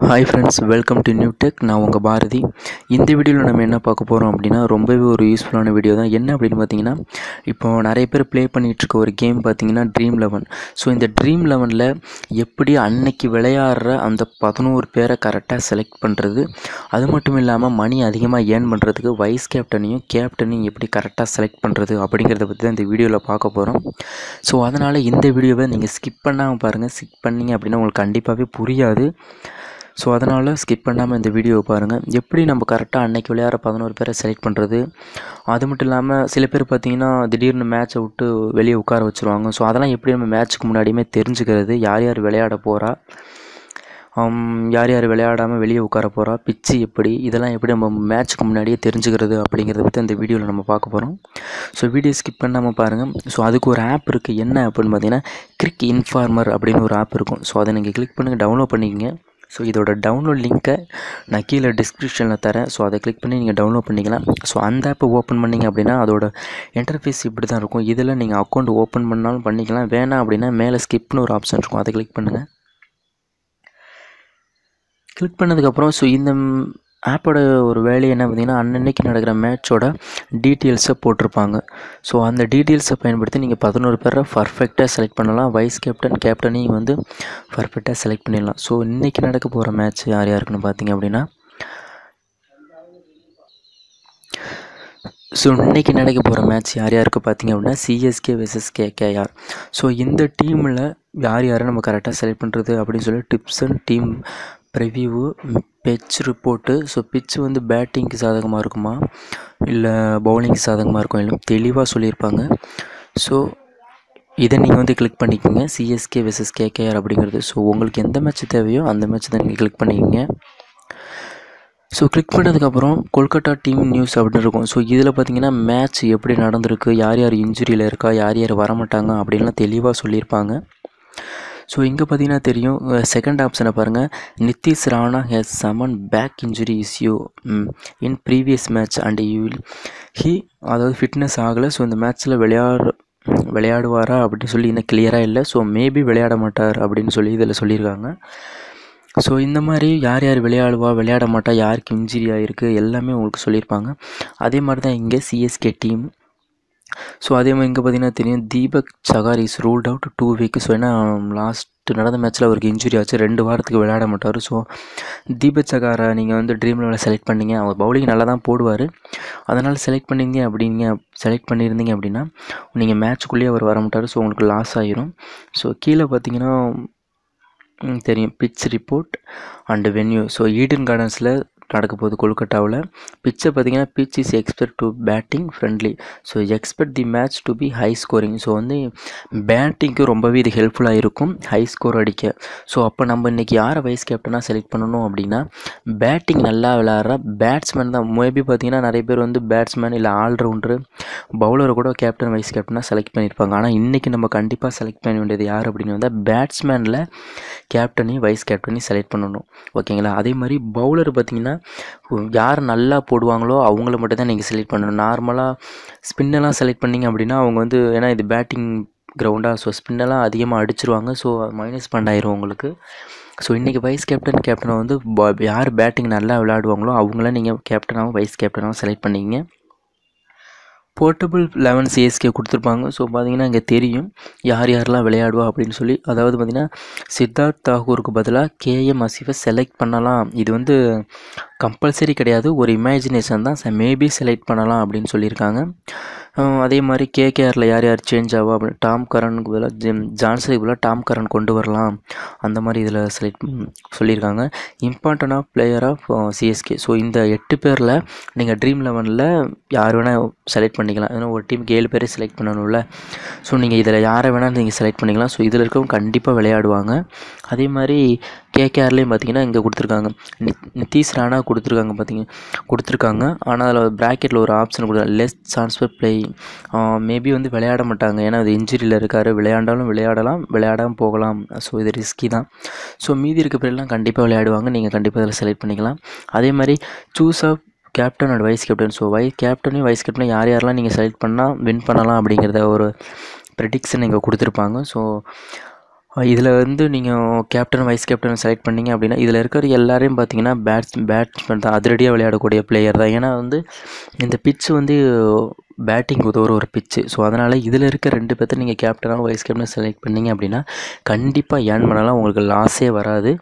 Hi friends welcome to new tech நான் உங்கள் பாரதி. இந்த வீடியோவில் நம்ம என்ன பார்க்க போகிறோம் அப்படின்னா ரொம்பவே ஒரு யூஸ்ஃபுல்லான வீடியோ தான். என்ன அப்படின்னு பார்த்தீங்கன்னா இப்போ நிறைய பேர் ப்ளே பண்ணிகிட்ருக்க ஒரு கேம் பார்த்தீங்கன்னா ட்ரீம் லெவன் ஸோ இந்த ட்ரீம் லெவனில் எப்படி அன்னைக்கு விளையாடுற அந்த பதினோரு பேரை கரெக்டாக செலக்ட் பண்ணுறது அது மட்டும் இல்லாமல் மணி அதிகமாக ஏர்ன் பண்ணுறதுக்கு வைஸ் கேப்டனையும் கேப்டனையும் எப்படி கரெக்டாக செலக்ட் பண்ணுறது அப்படிங்கிறத பற்றி தான் இந்த வீடியோவில் பார்க்க போகிறோம் ஸோ அதனால் இந்த வீடியோவை நீங்கள் ஸ்கிப் பண்ணாமல் பாருங்கள் ஸ்கிப் பண்ணீங்க அப்படின்னா உங்களுக்கு கண்டிப்பாகவே புரியாது. ஸோ அதனால் ஸ்கிப் பண்ணாமல் இந்த வீடியோவை பாருங்கள் எப்படி நம்ம கரெக்டாக அன்னைக்கு விளையாட பதினோரு பேரை செலக்ட் பண்ணுறது அது மட்டும் இல்லாமல் சில பேர் பார்த்தீங்கன்னா திடீர்னு மேட்ச்சை விட்டு வெளியே உட்கார வச்சுருவாங்க. ஸோ அதெல்லாம் எப்படி நம்ம மேட்ச்சுக்கு முன்னாடியுமே தெரிஞ்சுக்கிறது? யார் யார் விளையாட போகிறா யார் யார் விளையாடாமல் வெளியே உட்கார போகிறா பிச்சு எப்படி? இதெல்லாம் எப்படி நம்ம மேட்ச்சுக்கு முன்னாடியே தெரிஞ்சுக்கிறது அப்படிங்கிறத பற்றி அந்த வீடியோவில் நம்ம பார்க்க போகிறோம் ஸோ வீடியோ ஸ்கிப் பண்ணாமல் பாருங்கள் ஸோ அதுக்கு ஒரு ஆப் இருக்குது என்ன அப்படின்னு பார்த்தீங்கன்னா கிரிக் இன்ஃபார்மர் அப்படின்னு ஒரு ஆப் இருக்கும். ஸோ அதை நீங்கள் கிளிக் பண்ணுங்கள் டவுன்லோட் பண்ணிக்கங்க. ஸோ இதோட டவுன்லோட் லிங்க்கை நான் கீழே டிஸ்கிரிப்ஷனில் தரேன். ஸோ அதை கிளிக் பண்ணி நீங்கள் டவுன்லோட் பண்ணிக்கலாம். ஸோ அந்த ஆப்பை ஓப்பன் பண்ணிங்க அப்படின்னா அதோட இன்டர்ஃபேஸ் இப்படி தான் இருக்கும். இதில் நீங்கள் அக்கௌண்ட் ஓப்பன் பண்ணாலும் பண்ணிக்கலாம். வேணாம் அப்படின்னா மேலே ஸ்கிப்னு ஒரு ஆப்ஷன் இருக்கும். அதை கிளிக் பண்ணுங்கள் கிளிக் பண்ணதுக்கப்புறம் ஸோ இந்த ஆப்போட ஒரு வேலை என்ன பார்த்தீங்கன்னா அன்னன்னைக்கு நடக்கிற மேட்சோட டீட்டெயில்ஸை போட்டிருப்பாங்க. ஸோ அந்த டீட்டெயில்ஸை பயன்படுத்தி நீங்கள் பதினோரு பேரை பர்ஃபெக்டாக செலக்ட் பண்ணலாம். வைஸ் கேப்டன் கேப்டனையும் வந்து பர்ஃபெக்டாக செலக்ட் பண்ணிடலாம். ஸோ இன்றைக்கி நடக்க போகிற மேட்ச் யார் யாருக்குன்னு பார்த்தீங்க அப்படின்னா ஸோ இன்றைக்கி நடக்க போகிற மேட்ச் யார் யாருக்கு பார்த்தீங்க அப்படின்னா சிஎஸ்கே வெர்சஸ் கேகேஆர் ஸோ இந்த டீமில் யார் யாரை நம்ம கரெக்டாக செலக்ட் பண்ணுறது அப்படின்னு சொல்லி tips and team preview pitch report so pitch வந்து பேட்டிங்க்கு சாதகமாக இருக்குமா? இல்லை பவுலிங்க்கு சாதகமாக இருக்கும்? இல்லை தெளிவாக சொல்லியிருப்பாங்க. ஸோ இதை நீங்கள் வந்து கிளிக் பண்ணிக்கோங்க. சிஎஸ்கே வெர்சஸ் கேகேஆர் அப்படிங்கிறது. ஸோ உங்களுக்கு எந்த மேட்ச் தேவையோ அந்த மேட்ச் தான் நீங்கள் கிளிக் பண்ணிக்கோங்க. ஸோ கிளிக் பண்ணதுக்கப்புறம் கொல்கட்டா டீம் நியூஸ் அப்படின்னு இருக்கும். ஸோ இதில் பார்த்தீங்கன்னா மேட்ச் எப்படி நடந்திருக்கு? யார் யார் இன்ஜுரியில் இருக்கா? யார் யார் வரமாட்டாங்க? அப்படின்லாம் தெளிவாக சொல்லியிருப்பாங்க. ஸோ இங்கே பார்த்தீங்கன்னா தெரியும் செகண்ட் ஆப்ஷனை பாருங்கள் Nitish Rana has some back injury issue in previous match and you will he அதாவது ஃபிட்னஸ் ஆகலை. ஸோ இந்த மேட்ச்சில் விளையாடு விளையாடுவாரா அப்படின்னு சொல்லி இன்னும் கிளியராக இல்லை. ஸோ மேபி விளையாட மாட்டார் அப்படின்னு சொல்லி இதில் சொல்லியிருக்காங்க. ஸோ இந்த மாதிரி யார் யார் விளையாடுவா விளையாட மாட்டா யாருக்கு இன்ஜுரி ஆகிருக்கு எல்லாமே உங்களுக்கு சொல்லியிருப்பாங்க. அதே மாதிரி தான் இங்கே சிஎஸ்கே டீம் ஸோ அதே மாதிரி இங்கே பார்த்தீங்கன்னா தெரியும். Deepak Chahar is ruled out two week so ஏன்னா லாஸ்ட் நடந்த மேட்ச்சில் அவருக்கு இன்ஜுரி ஆச்சு. ரெண்டு வாரத்துக்கு விளையாட மாட்டார். ஸோ தீபக் சகாரை நீங்கள் வந்து ட்ரீம் லெவலில் செலக்ட் பண்ணீங்க. அவர் பவுலிங் நல்லா தான் போடுவார். அதனால் செலக்ட் பண்ணிங்க அப்படிங்க செலக்ட் பண்ணியிருந்தீங்க அப்படின்னா நீங்கள் மேட்ச்சுக்குள்ளேயே அவர் வர மாட்டார். ஸோ உங்களுக்கு லாஸ் ஆகிரும் ஸோ கீழே பார்த்தீங்கன்னா தெரியும். Pitch report and venue so Eden கார்டன்ஸில் நடக்க போகுது கொல்கட்டாவில். பிச்சை பார்த்தீங்கன்னா pitch is expect to batting friendly so expect the match to be high scoring so வந்து பேட்டிங்க்கு ரொம்பவே இது ஹெல்ப்ஃபுல்லாக இருக்கும். ஹை ஸ்கோர் அடிக்க. ஸோ அப்போ நம்ம இன்றைக்கி யாரை வைஸ் கேப்டனாக செலக்ட் பண்ணணும் அப்படின்னா பேட்டிங் நல்லா விளாட்ற பேட்ஸ்மேன் தான். மேபி பார்த்தீங்கன்னா நிறைய பேர் வந்து பேட்ஸ்மேன் இல்லை ஆல்ரவுண்டரு பவுலரை கூட கேப்டன் வைஸ் கேப்டனாக செலக்ட் பண்ணியிருப்பாங்க ஆனால் இன்றைக்கி நம்ம கண்டிப்பாக செலக்ட் பண்ண வேண்டியது யார் அப்படின்னு வந்தால் பேட்ஸ்மேனில் கேப்டனையும் வைஸ் கேப்டனையும் செலக்ட் பண்ணணும். ஓகேங்களா அதே மாதிரி பவுலர் பார்த்திங்கன்னா யார் நல்லா போடுவாங்களோ அவங்கள மட்டும் தான் நீங்கள் செலக்ட் பண்ணணும் நார்மலாக ஸ்பின்னெல்லாம் செலக்ட் பண்ணிங்க அப்படின்னா அவங்க வந்து ஏன்னா இது பேட்டிங் கிரவுண்டாக ஸோ ஸ்பின்னெல்லாம் அதிகமாக அடிச்சிருவாங்க. ஸோ மைனஸ் பண்ணாயிரும் உங்களுக்கு. ஸோ இன்றைக்கி வைஸ் கேப்டன் கேப்டனை வந்து யார் பேட்டிங் நல்லா விளையாடுவாங்களோ அவங்கள நீங்கள் கேப்டனாகவும் வைஸ் கேப்டனாகவும் செலக்ட் பண்ணிங்க போர்ட்டபுள் லெவன் சிஎஸ்கே கொடுத்துருப்பாங்க. ஸோ பார்த்தீங்கன்னா இங்கே தெரியும். யார் யாரெல்லாம் விளையாடுவா அப்படின்னு சொல்லி. அதாவது பார்த்திங்கன்னா சித்தார்த் தாகூருக்கு பதிலாக கேஎம் அசிஃபை செலக்ட் பண்ணலாம். இது வந்து கம்பல்சரி கிடையாது. ஒரு இமேஜினேஷன் தான். மேபி செலக்ட் பண்ணலாம் அப்படின்னு சொல்லியிருக்காங்க. அதே மாதிரி கேகேஆரில் யார் யார் சேஞ்ச் ஆகும் அப்படின்னு டாம் கரனுக்கு பதிலாக ஜிம் ஜான்சனுக்கு பதிலாக டாம் கரன் கொண்டு வரலாம். அந்த மாதிரி இதில் செலக்ட் சொல்லியிருக்காங்க. Important of player of CSK so இந்த எட்டு பேரில் நீங்கள் ட்ரீம் லெவனில் யார் வேணால் செலக்ட் பண்ணிக்கலாம். ஏன்னா ஒரு டீமுக்கு ஏழு பேரே செலக்ட் பண்ணணும்ல. ஸோ நீங்கள் இதில் யாரை வேணால் நீங்கள் செலக்ட் பண்ணிக்கலாம். ஸோ இதில் இருக்கவங்க கண்டிப்பாக விளையாடுவாங்க. அதே மாதிரி கேகேஆர்லேயும் பார்த்தீங்கன்னா இங்கே கொடுத்துருக்காங்க. நிதிஷ் ராணா கொடுத்துருக்காங்க பார்த்தீங்க கொடுத்துருக்காங்க. ஆனால் அதில் ப்ராக்கெட்டில் ஒரு ஆப்ஷன் கொடுத்தாங்க லெஸ் ட்ரான்ஸ்ஃபர் பிளே மேபி வந்து விளையாட மாட்டாங்க. ஏன்னா அது இன்ஜுரியில் இருக்கார். விளையாண்டாலும் விளையாடலாம். விளையாடாமல் போகலாம். ஸோ இது ரிஸ்கி தான். ஸோ மீதி இருக்க பேர்லாம் கண்டிப்பாக விளையாடுவாங்க. நீங்கள் கண்டிப்பாக இதில் செலக்ட் பண்ணிக்கலாம். அதே மாதிரி choose of captain and vice captain so vice கேப்டனையும் vice கேப்டனையும் யார் யாரெல்லாம் நீங்கள் செலக்ட் பண்ணால் வின் பண்ணலாம் அப்படிங்கிறத ஒரு ப்ரெடிக்ஷன் இங்கே கொடுத்துருப்பாங்க. ஸோ இதில் வந்து நீங்கள் கேப்டன் வைஸ் கேப்டன் செலக்ட் பண்ணிங்க அப்படின்னா இதில் இருக்கிற எல்லாரையும் பார்த்தீங்கன்னா பேட்ஸ் பேட்ஸ்மேன் தான் அதிரடியாக விளையாடக்கூடிய பிளேயர் தான். ஏன்னா வந்து இந்த பிட்ச் வந்து பேட்டிங் உதவுற ஒரு பிச்சு ஸோ அதனால் இதில் இருக்க ரெண்டு பேர்த்த நீங்கள் கேப்டனாக வைஸ் கேப்டனாக செலக்ட் பண்ணீங்க அப்படின்னா கண்டிப்பாக ஏர்ன் பண்ணலாம். உங்களுக்கு லாஸே வராது.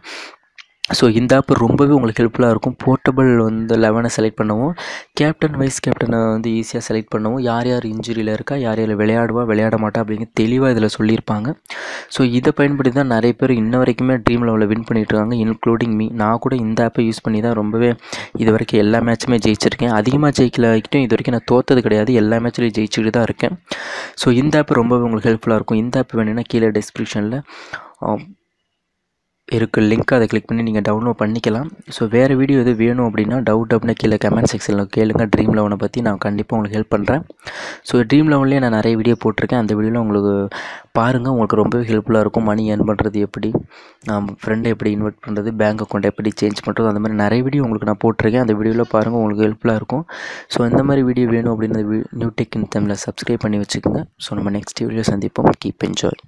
ஸோ இந்த ஆப் ரொம்பவே உங்களுக்கு ஹெல்ப்ஃபுல்லாக இருக்கும். போர்ட்டபிள் வந்து லெவனை செலக்ட் பண்ணவும் கேப்டன் வைஸ் கேப்டனை வந்து ஈஸியாக செலக்ட் பண்ணவும் யார் யார் இன்ஜுரியில் இருக்கா யார் யார் விளையாடுவா விளையாட மாட்டா அப்படிங்கிற தெளிவாக இதில் சொல்லியிருப்பாங்க. ஸோ இதை பயன்படுத்தி தான் நிறைய பேர் இன்ன வரைக்குமே ட்ரீம் லெவலில் வின் பண்ணிட்டு இருக்காங்க இன்க்ளூடிங் மீ நான் கூட இந்த ஆப்பை யூஸ் பண்ணி தான் ரொம்பவே இது வரைக்கும் எல்லா மேட்சுமே ஜெயிச்சிருக்கேன். அதிகமாக ஜெயிக்கல வரைக்கும் இது வரைக்கும் நான் தோத்தது கிடையாது. எல்லா மேட்ச்லையும் ஜெயிச்சுட்டு தான் இருக்கேன். ஸோ இந்த ஆப் ரொம்பவே உங்களுக்கு ஹெல்ப்ஃபுல்லாக இருக்கும். இந்த ஆப் வேணும்னா கீழே டிஸ்கிரிப்ஷனில் இருக்குது லிங்க் அதை கிளிக் பண்ணி நீங்கள் டவுன்லோட் பண்ணிக்கலாம். ஸோ வேறு வீடியோ எது வேணும் அப்படின்னா டவுட் அப்படின்னா கீழே கமெண்ட் செக்ஷனில் கேளுங்க. ட்ரீம் லெவனை பற்றி நான் கண்டிப்பாக உங்களுக்கு ஹெல்ப் பண்ணுறேன் ஸோ ட்ரீம் லெவன்லேயே நான் நிறைய வீடியோ போட்டிருக்கேன். அந்த வீடியோவில் உங்களுக்கு பாருங்கள் உங்களுக்கு ரொம்பவே ஹெல்ப்ஃபுல்லாக இருக்கும். மணி ஏர்ன் பண்ணுறது எப்படி ஃப்ரெண்டை எப்படி இன்வெர்ட் பண்ணுறது பேங்க் அக்கௌண்ட் எப்படி சேஞ்ச் பண்ணுறது அந்த மாதிரி நிறைய வீடியோ உங்களுக்கு நான் போட்டிருக்கேன். அந்த வீடியோவில் பாருங்கள் உங்களுக்கு ஹெல்ப்ஃபுல்லாக இருக்கும். ஸோ இந்த மாதிரி வீடியோ வேணும் அப்படின்னு நியூ டெக் இன் தமிழில் சப்ஸ்கிரைப் பண்ணி வச்சுக்கோங்க. ஸோ நம்ம நெக்ஸ்ட் வீடியோ சந்திப்போம். Keep enjoy